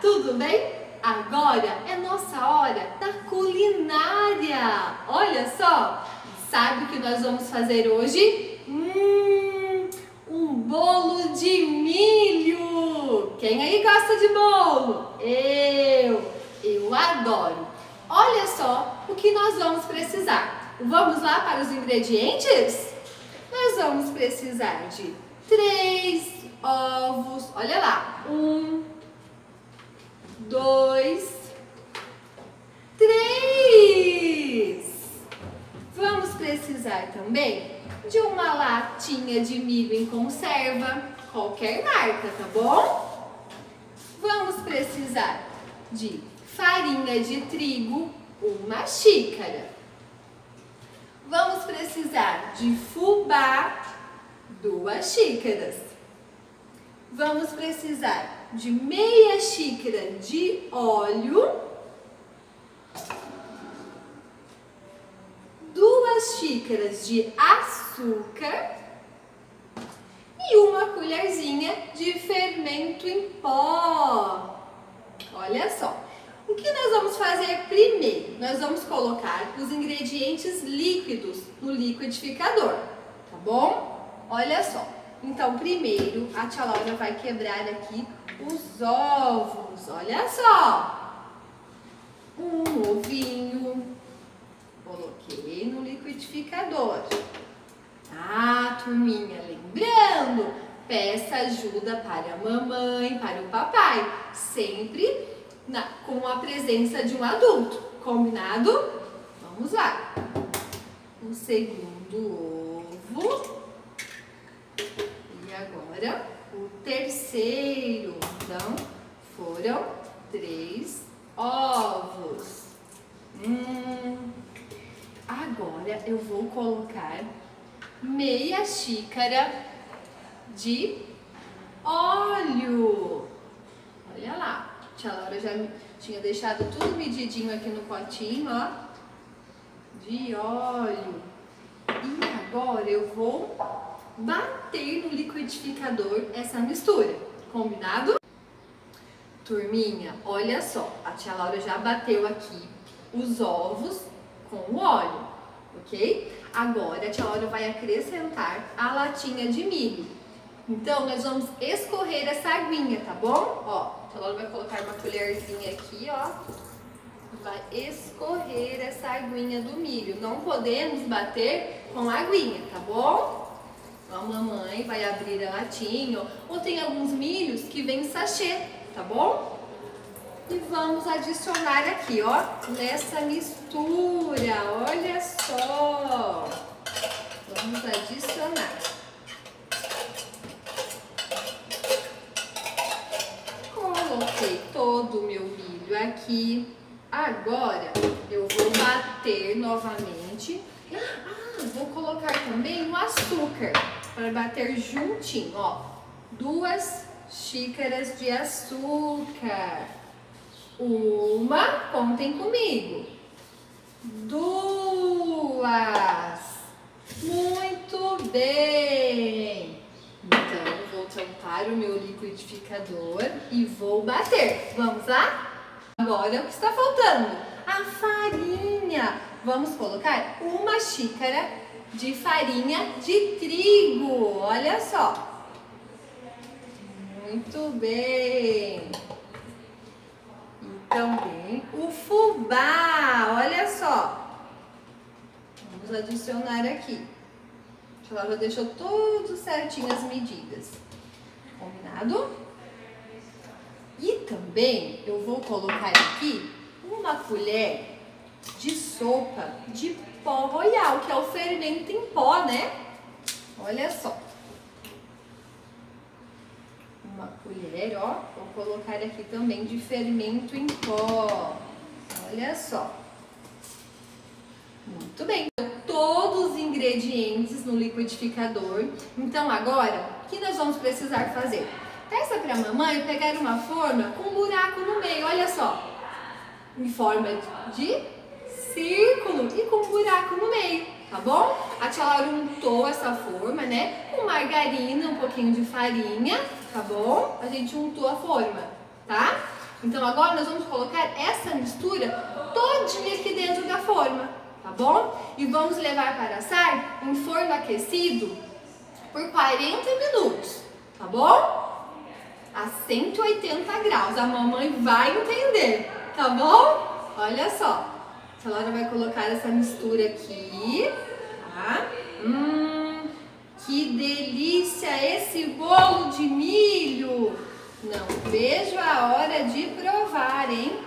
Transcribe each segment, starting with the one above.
Tudo bem? Agora é nossa hora da culinária! Olha só! Sabe o que nós vamos fazer hoje? Hum, um bolo de milho! Quem aí gosta de bolo? Eu! Eu adoro! Olha só o que nós vamos precisar. Vamos lá para os ingredientes? Nós vamos precisar de três ovos. Olha lá. Um, dois, três. Vamos precisar também de uma latinha de milho em conserva, qualquer marca, tá bom? Vamos precisar de farinha de trigo, uma xícara. Vamos precisar de fubá, duas xícaras. Vamos precisar de meia xícara de óleo, duas xícaras de açúcar e uma colherzinha de fermento em pó. Olha só. O que nós vamos fazer primeiro? Nós vamos colocar os ingredientes líquidos no liquidificador, tá bom? Olha só. Então, primeiro, a tia Laura vai quebrar aqui os ovos. Olha só. Um ovinho. Coloquei no liquidificador. Ah, turminha, lembrando, peça ajuda para a mamãe, para o papai. Sempre na, com a presença de um adulto. Combinado? Vamos lá. O segundo ovo. Agora o terceiro. Então, foram três ovos. Hum. Agora eu vou colocar meia xícara de óleo. Olha lá. Tia Laura já tinha deixado tudo medidinho aqui no potinho, ó. De óleo. E agora eu vou bater no liquidificador essa mistura. Combinado? Turminha, olha só. A tia Laura já bateu aqui os ovos com o óleo, ok? Agora a tia Laura vai acrescentar a latinha de milho. Então, nós vamos escorrer essa aguinha, tá bom? Ó, então, ela vai colocar uma colherzinha aqui, ó. Vai escorrer essa aguinha do milho. Não podemos bater com a aguinha, tá bom? A mamãe vai abrir a latinha. Ou tem alguns milhos que vem sachê, tá bom? E vamos adicionar aqui, ó, nessa mistura. Olha só. Vamos adicionar. todo o meu milho aqui. Agora eu vou bater novamente. Ah, vou colocar também o açúcar para bater juntinho, ó. Duas xícaras de açúcar. Uma, contem comigo. Duas. Muito bem. Então, vou tampar o meu liquidificador e vou bater. Vamos lá? Agora, o que está faltando? A farinha. Vamos colocar uma xícara de farinha de trigo. Olha só. Muito bem. Também o fubá. Olha só. Vamos adicionar aqui. Ela já deixou tudo certinho as medidas. Combinado? E também eu vou colocar aqui uma colher de sopa de pó royal, que é o fermento em pó, né? Olha só. Uma colher, ó. Vou colocar aqui também de fermento em pó. Olha só. Muito bem ingredientes no liquidificador. Então agora, o que nós vamos precisar fazer? Peça para a mamãe pegar uma forma com um buraco no meio, olha só. Em forma de círculo e com um buraco no meio, tá bom? A tia Laura untou essa forma, né? Com margarina, um pouquinho de farinha, tá bom? A gente untou a forma. tá? Então agora nós vamos colocar essa mistura todinha aqui dentro da forma, tá bom? E vamos levar para assar em forno aquecido por 40 minutos, tá bom? A 180 graus, a mamãe vai entender, tá bom? Olha só, a Laura vai colocar essa mistura aqui, tá? Hum, que delícia esse bolo de milho! Não vejo a hora de provar, hein?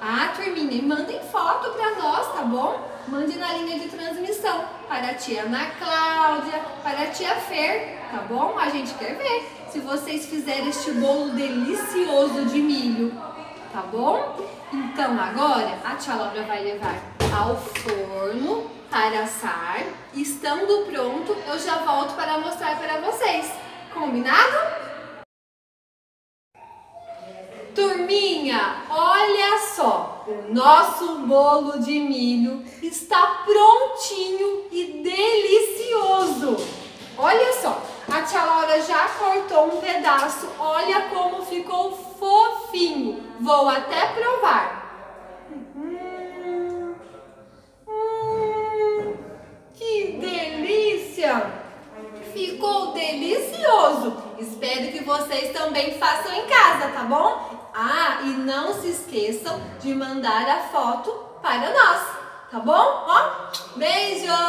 Ah, turminha, mandem foto para nós, tá bom? Mande na linha de transmissão para a tia Ana Cláudia, para a tia Fer, tá bom? A gente quer ver se vocês fizerem este bolo delicioso de milho, tá bom? Então agora a tia Laura vai levar ao forno para assar. Estando pronto, eu já volto para mostrar para vocês. Combinado? Turminha, olha só, o nosso bolo de milho está prontinho e delicioso. Olha só, a tia Laura já cortou um pedaço, olha como ficou fofinho. Vou até provar. Hum, hum, que delícia! Ficou delicioso! Espero que vocês também façam em casa, tá bom? Ah, e não se esqueçam de mandar a foto para nós, tá bom? Ó, beijo!